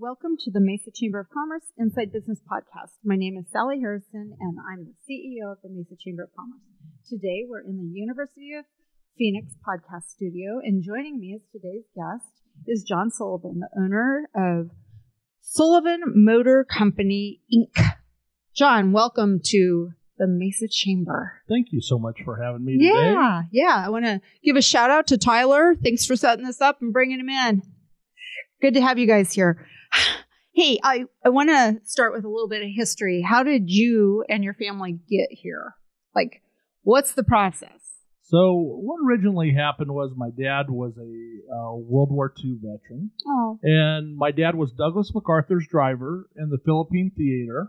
Welcome to the Mesa Chamber of Commerce Inside Business Podcast. My name is Sally Harrison, and I'm the CEO of the Mesa Chamber of Commerce. Today, we're in the University of Phoenix podcast studio, and joining me as today's guest is Jon Sullivan, the owner of Sullivan Motor Company, Inc. Jon, welcome to the Mesa Chamber. Thank you so much for having me today. Yeah, yeah. I want to give a shout out to Tyler. Thanks for setting this up and bringing him in. Good to have you guys here. Hey, I, I want to start with a little bit of history. How did you and your family get here? Like, what's the process? So, what originally happened was my dad was a uh, World War II veteran, Oh, and my dad was Douglas MacArthur's driver in the Philippine Theater.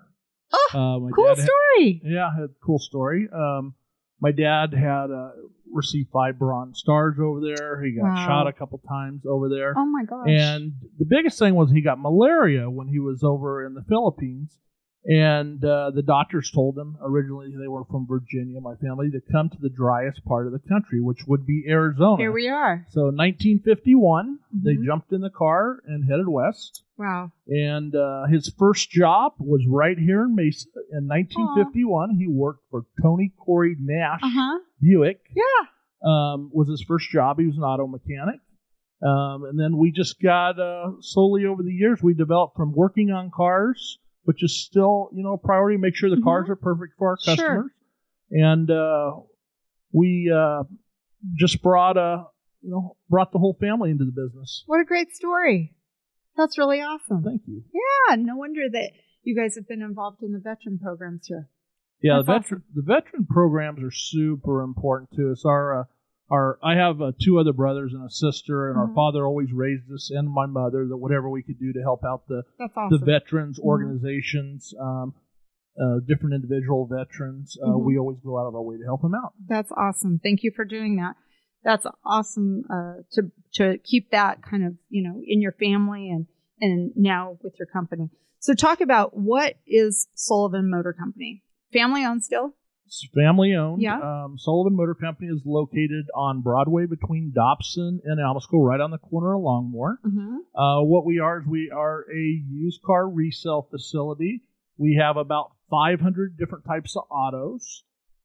Oh, uh, cool had- story. yeah, had cool story. Um, my dad had uh, received five Bronze Stars over there. He got Wow. shot a couple times over there. Oh my gosh. And the biggest thing was he got malaria when he was over in the Philippines. And uh, the doctors told him, originally they were from Virginia, my family, to come to the driest part of the country, which would be Arizona. here we are. so 1951, they Mhm. jumped in the car and headed west. Wow. And uh, his first job was right here in Mesa. In 1951, he worked for Tony Corey Nash Uh huh. Buick Yeah. um, was his first job. He was an auto mechanic. Um, and then we just got uh, slowly over the years, we developed from working on cars, which is still, you know, a priority, make sure the Mhm. cars are perfect for our Sure. customers. And uh, we uh, just brought, uh, you know, brought the whole family into the business. What a great story. That's really awesome. Thank you. Yeah. No wonder that you guys have been involved in the veteran programs here. Yeah, the That's veteran the veteran programs are super important to us. Our uh, our I have uh, two other brothers and a sister, and Mhm. our father always raised us and my mother that whatever we could do to help out the awesome. the veterans Mhm. organizations, um, uh, different individual veterans. Uh, Mhm. We always go out of our way to help them out. That's awesome. Thank you for doing that. That's awesome uh, to to keep that kind of you know in your family and and now with your company. So talk about what is Sullivan Motor Company? Family owned still? It's family owned. Yeah. Um, Sullivan Motor Company is located on Broadway between Dobson and Alma School, right on the corner of Longmore. Mm-hmm. Uh, what we are is we are a used car resale facility. We have about 500 different types of autos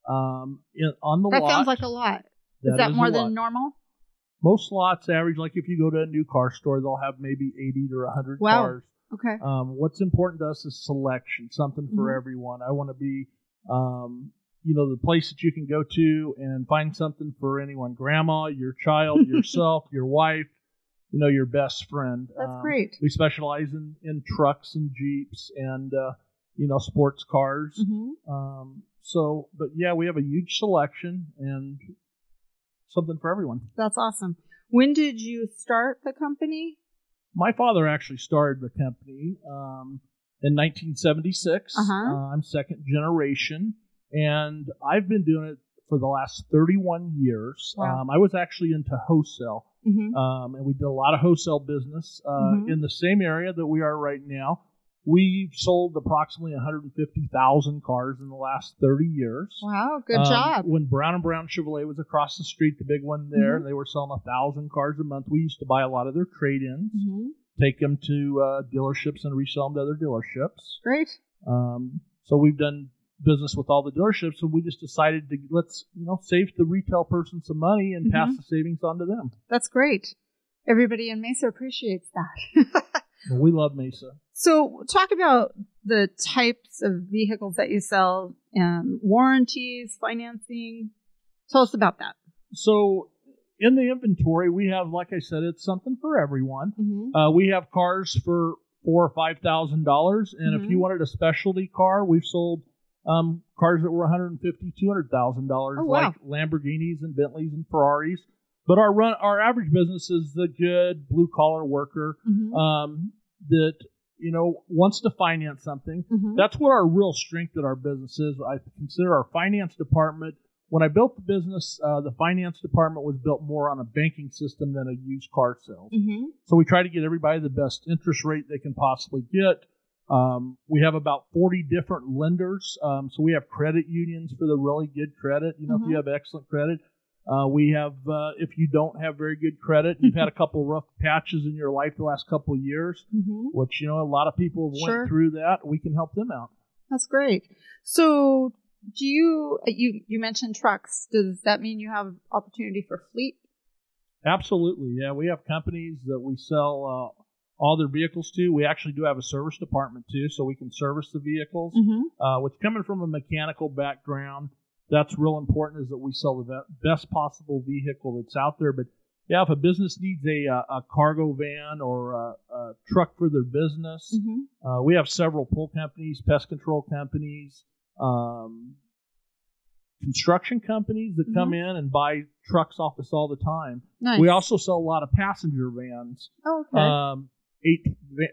um, in, on the That lot. That sounds like a lot. is that is more than normal? most lots? Average, like if you go to a new car store, they'll have maybe 80 to 100 Wow. cars. Okay. Um, what's important to us is selection, something for Mhm. everyone. I want to be, um, you know, the place that you can go to and find something for anyone grandma, your child, yourself, your wife, you know, your best friend. That's Um, great. We specialize in, in trucks and Jeeps and, uh, you know, sports cars. Mm-hmm. Um, so, but yeah, we have a huge selection and something for everyone. That's awesome. When did you start the company? my father actually started the company um, in 1976. Uh-huh. Uh, I'm second generation, and I've been doing it for the last 31 years. Wow. Um, I was actually into wholesale, Mm-hmm. um, and we did a lot of wholesale business uh, Mhm. in the same area that we are right now. We've sold approximately 150,000 cars in the last 30 years. Wow. Good Um, job. When Brown and Brown Chevrolet was across the street, the big one there, Mhm. they were selling a thousand cars a month. We used to buy a lot of their trade-ins Mm-hmm. take them to uh, dealerships and resell them to other dealerships. Great. Um, so we've done business with all the dealerships, and we just decided to let's you know save the retail person some money and pass Mhm. the savings on to them. That's great. Everybody in Mesa appreciates that. Well, we love Mesa. so, talk about the types of vehicles that you sell, um, warranties, financing. Tell us about that. So in the inventory, we have, like I said, it's something for everyone. Mm-hmm. Uh, we have cars for four or five thousand dollars, and Mhm. if you wanted a specialty car, we've sold um, cars that were one hundred and fifty, two hundred thousand dollars, Oh, wow. like Lamborghinis and Bentleys and Ferraris. But our run, our average business is the good blue collar worker Mm-hmm. um, that you know wants to finance something. mm-hmm. That's what our real strength at our business is. I consider our finance department. When I built the business, uh, the finance department was built more on a banking system than a used car sales. Mm-hmm. So we try to get everybody the best interest rate they can possibly get. Um, we have about 40 different lenders. Um, so we have credit unions for the really good credit. You know, if Mhm. you have excellent credit, Uh, we have, uh, if you don't have very good credit, you've had a couple rough patches in your life the last couple of years, hmm which you know a lot of people have Sure. went through that. We can help them out. That's great. So, do you you you mentioned trucks? Does that mean you have opportunity for fleet? Absolutely, yeah. We have companies that we sell uh, all their vehicles to. We actually do have a service department too, so we can service the vehicles. Mm-hmm. Uh, which coming from a mechanical background, that's real important. Is that we sell the best possible vehicle that's out there. But yeah, if a business needs a uh, a cargo van or a, a truck for their business, Mm-hmm. uh, we have several pull companies, pest control companies, um, construction companies that come in and buy trucks off us all the time. Nice. We also sell a lot of passenger vans, oh, okay. um, eight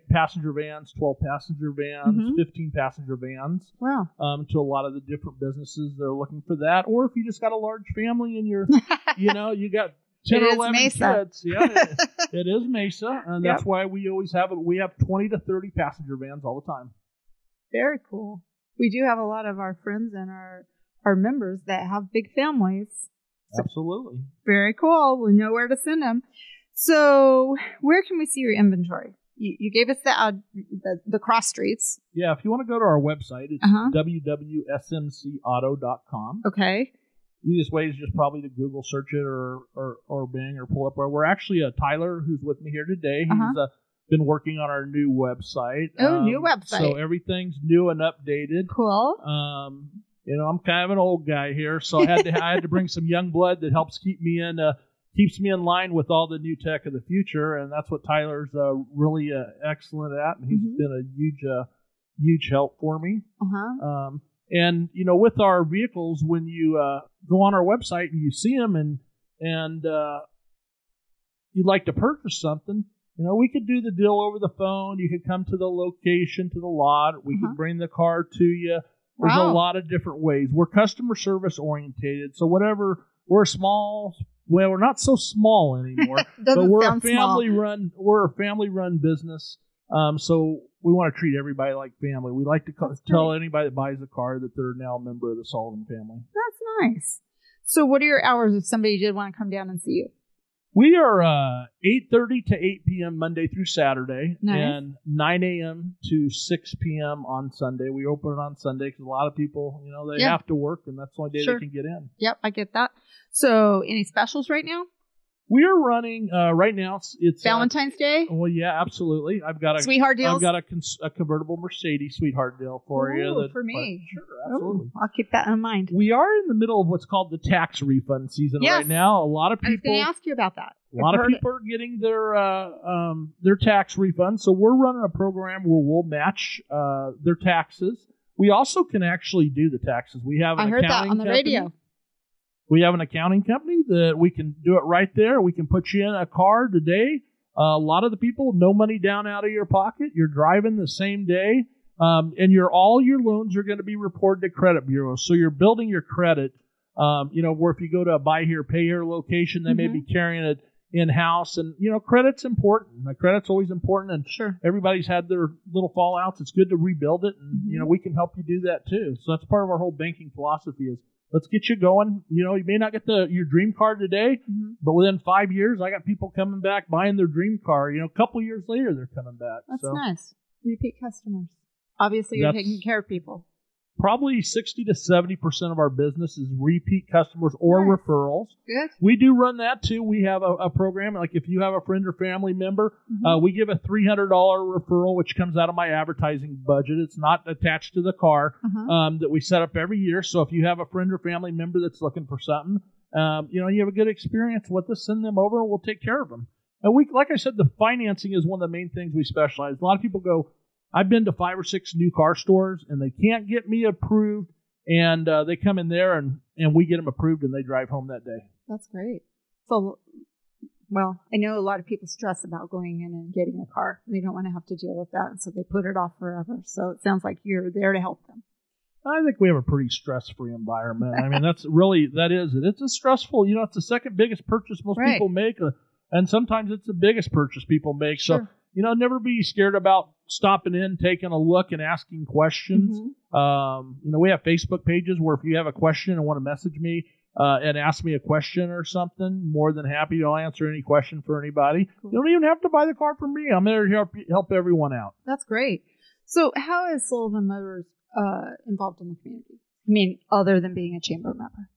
passenger vans, twelve passenger vans, Mhm. fifteen passenger vans, wow. um, to a lot of the different businesses that are looking for that. Or if you just got a large family and you're, you know, you got ten It or eleven Mesa. kids, yeah, it, it is Mesa, and that's why we always have it. We have twenty to thirty passenger vans all the time. Very cool. We do have a lot of our friends and our our members that have big families. Absolutely. Very cool. We know where to send them. So, where can we see your inventory? You, you gave us the, uh, the the cross streets. Yeah, if you want to go to our website, it's Uh-huh. www.smcauto.com. Okay. Easiest way is just probably to Google search it or, or, or Bing or pull up where we're actually uh, Tyler, who's with me here today. He's Uh-huh. uh, been working on our new website. Um, Oh, new website. So everything's new and updated. Cool. Um, you know, I'm kind of an old guy here, so I had to I had to bring some young blood that helps keep me in uh, keeps me in line with all the new tech of the future, and that's what Tyler's uh, really uh, excellent at, and he's Mhm. been a huge uh, huge help for me. Uh huh. Um, and you know, with our vehicles, when you uh, go on our website and you see them, and and uh, you'd like to purchase something, you know, we could do the deal over the phone. You could come to the location, to the lot. We Uh-huh. could bring the car to you. There's Wow. a lot of different ways. We're customer service orientated, so whatever. We're small. Well, we're not so small anymore Doesn't but we're a sound small. family run we're a family run business um, so we want to treat everybody like family we like to co- tell anybody that buys a car that they're now a member of the sullivan family That's nice. So, what are your hours if somebody did want to come down and see you? We are uh, 8.30 to 8 p.m monday through saturday Nice. and 9 a.m to 6 p.m on sunday we open it on sunday because a lot of people you know they Yeah. have to work and that's the only day Sure. they can get in Yep, I get that. So, any specials right now? We are running uh, right now it's, it's uh, Valentine's Day, well yeah absolutely i've got a sweetheart deals. I've got a, cons- a convertible Mercedes sweetheart deal for you. That- for me. Sure, Ooh, absolutely. I'll keep that in mind. We are in the middle of what's called the tax refund season Yes. right now. A lot of people. I was people, going to ask you about that. a lot of heard people are getting their uh, um, their tax refund. So we're running a program where we'll match uh, their taxes. We also can actually do the taxes. We have it. an I heard that on the company. radio. We have an accounting company that we can do it right there. We can put you in a car today. Uh, a lot of the people, no money down out of your pocket. You're driving the same day, um, and your all your loans are going to be reported to credit bureaus. So you're building your credit. Um, you know, where if you go to a buy here, pay here location, they may Mhm. be carrying it in house, and you know, credit's important. The credit's always important, and Sure. everybody's had their little fallouts. It's good to rebuild it, and you Mhm. know, we can help you do that too. So that's part of our whole banking philosophy is let's get you going. You know, you may not get the your dream car today, Mhm. but within five years, I got people coming back buying their dream car. You know, a couple years later, they're coming back. That's so nice. Repeat customers. Obviously, you're That's- taking care of people. Probably sixty to seventy percent of our business is repeat customers or Nice. referrals. Good. We do run that too. We have a, a program like if you have a friend or family member, Mhm. uh, we give a three hundred dollar referral, which comes out of my advertising budget. It's not attached to the car. Uh-huh. um, that we set up every year. So if you have a friend or family member that's looking for something, um, you know, you have a good experience with us, send them over and we'll take care of them. And we, like I said, the financing is one of the main things we specialize. A lot of people go, I've been to five or six new car stores and they can't get me approved. And uh, they come in there and, and we get them approved and they drive home that day. That's great. So, well, I know a lot of people stress about going in and getting a car. They don't want to have to deal with that, and so they put it off forever. So it sounds like you're there to help them. I think we have a pretty stress-free environment. I mean, that's really that is it. It's a stressful, you know, it's the second biggest purchase most Right. people make, uh, and sometimes it's the biggest purchase people make. So Sure. You know, never be scared about stopping in, taking a look, and asking questions. Mhm. Um, you know, we have Facebook pages where if you have a question and want to message me, uh, and ask me a question or something, more than happy to answer any question for anybody. Cool. You don't even have to buy the car from me. I'm there to help help everyone out. That's great. So, how is Sullivan Motors uh, involved in the community? I mean, other than being a chamber member.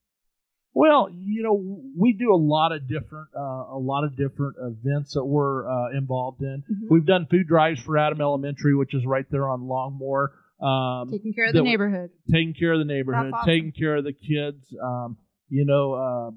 Well, you know, we do a lot of different uh, a lot of different events that we're uh, involved in. Mhm. We've done food drives for Adam Elementary, which is right there on Longmore. Um, Taking care of the neighborhood. taking care of the neighborhood, awesome. taking care of the kids. Um, you know, uh,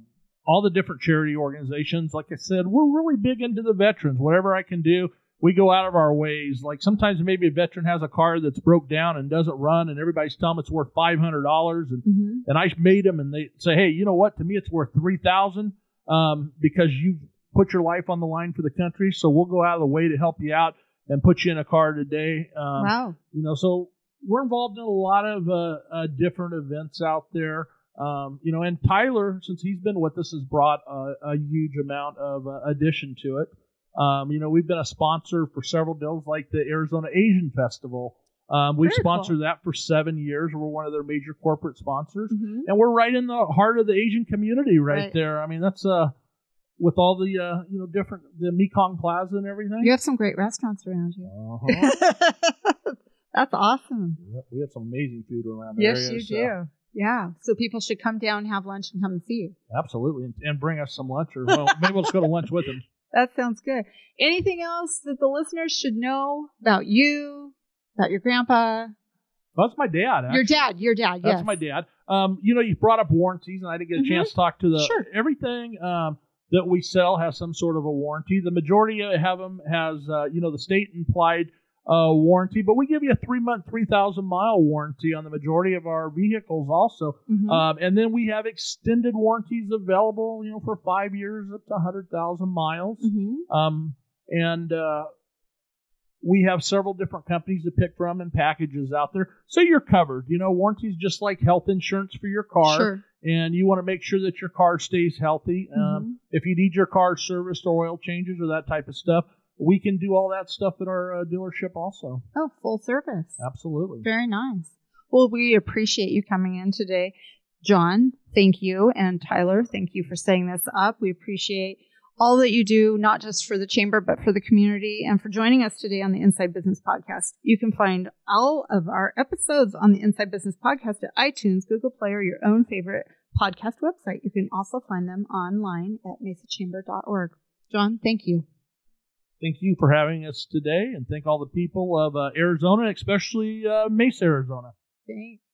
all the different charity organizations. Like I said, we're really big into the veterans. Whatever I can do, we go out of our ways. Like sometimes maybe a veteran has a car that's broke down and doesn't run, and everybody's telling them it's worth five hundred dollars, and hmm and I made them, and they say, hey, you know what? To me, it's worth three thousand um, because you've put your life on the line for the country. So we'll go out of the way to help you out and put you in a car today. Um, wow. you know so we're involved in a lot of uh, uh, different events out there um, you know and tyler since he's been with us has brought a, a huge amount of uh, addition to it um, you know we've been a sponsor for several deals like the arizona asian festival um, we've Very sponsored cool. that for seven years we're one of their major corporate sponsors hmm and we're right in the heart of the asian community right, Right. there i mean that's uh with all the uh, you know different the mekong plaza and everything You have some great restaurants around you. uh-huh. That's awesome. Yep, we have some amazing food around Yes, area. you so- do. Yeah. So people should come down, have lunch, and come and see you. Absolutely, and, and bring us some lunch, or well, maybe we'll just go to lunch with them. That sounds good. Anything else that the listeners should know about you, about your grandpa, Well, that's my dad. Actually. your dad, your dad? That's yes. my dad. Um, you know, you brought up warranties, and I didn't get a Mhm. chance to talk to the Sure. everything um, that we sell has some sort of a warranty. The majority of have them has uh, you know the state implied uh, warranty, but we give you a three month, three thousand mile warranty on the majority of our vehicles also. Mhm. Um, and then we have extended warranties available, you know, for five years up to hundred thousand miles. Mhm. Um, and uh, we have several different companies to pick from and packages out there, so you're covered. You know, warranties just like health insurance for your car, Sure. and you want to make sure that your car stays healthy. Um, if you need your car serviced or oil changes or that type of stuff, we can do all that stuff at our uh, dealership also. Oh, full service. Absolutely. Very nice. Well, we appreciate you coming in today. Jon, thank you. And Tyler, thank you for setting this up. We appreciate all that you do, not just for the chamber, but for the community and for joining us today on the Inside Business Podcast. You can find all of our episodes on the Inside Business Podcast at iTunes, Google Play, or your own favorite podcast website. You can also find them online at mesachamber.org. Jon, thank you. Thank you for having us today, and thank all the people of uh, Arizona, especially uh, Mesa, Arizona. Thanks.